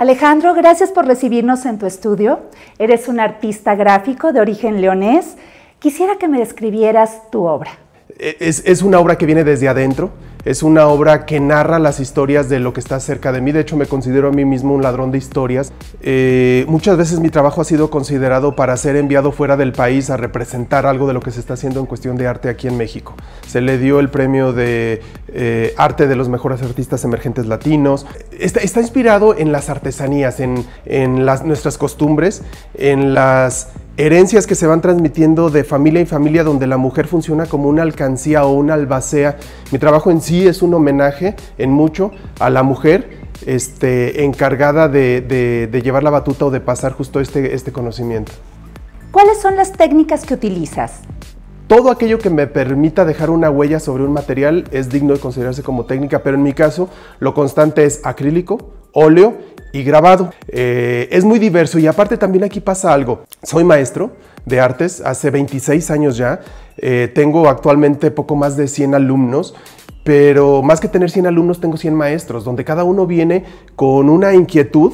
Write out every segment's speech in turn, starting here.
Alejandro, gracias por recibirnos en tu estudio. Eres un artista gráfico de origen leonés. Quisiera que me describieras tu obra. Es, es una obra que viene desde adentro es una obra que narra las historias de lo que está cerca de mí. De hecho, me considero a mí mismo un ladrón de historias. Eh, muchas veces mi trabajo ha sido considerado para ser enviado fuera del país a representar algo de lo que se está haciendo en cuestión de arte aquí en México. Se le dio el premio de eh, arte de los mejores artistas emergentes latinos. Está, inspirado en las artesanías, en, las, nuestras costumbres, en las herencias que se van transmitiendo de familia en familia donde la mujer funciona como una alcancía o una albacea. Mi trabajo en sí es un homenaje en mucho a la mujer este, encargada de, llevar la batuta o de pasar justo este, este conocimiento. ¿Cuáles son las técnicas que utilizas? Todo aquello que me permita dejar una huella sobre un material es digno de considerarse como técnica, pero en mi caso lo constante es acrílico, óleo y grabado. Eh, es muy diverso y aparte también aquí pasa algo. Soy maestro de artes hace 26 años ya. Eh, tengo actualmente poco más de 100 alumnos, pero más que tener 100 alumnos tengo 100 maestros, donde cada uno viene con una inquietud.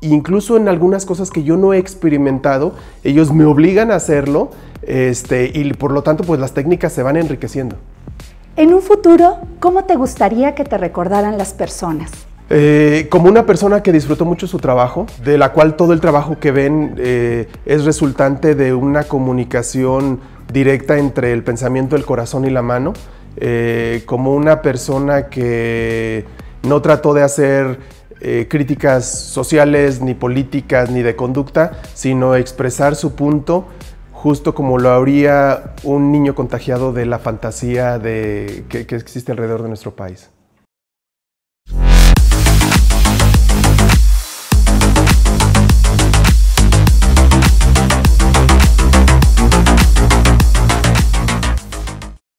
Incluso en algunas cosas que yo no he experimentado, ellos me obligan a hacerlo este, y por lo tanto pues las técnicas se van enriqueciendo. En un futuro, ¿cómo te gustaría que te recordaran las personas? Eh, como una persona que disfrutó mucho su trabajo, de la cual todo el trabajo que ven eh, es resultante de una comunicación directa entre el pensamiento, el corazón y la mano, eh, como una persona que no trató de hacer críticas sociales, ni políticas, ni de conducta, sino expresar su punto justo como lo habría un niño contagiado de la fantasía que existe alrededor de nuestro país.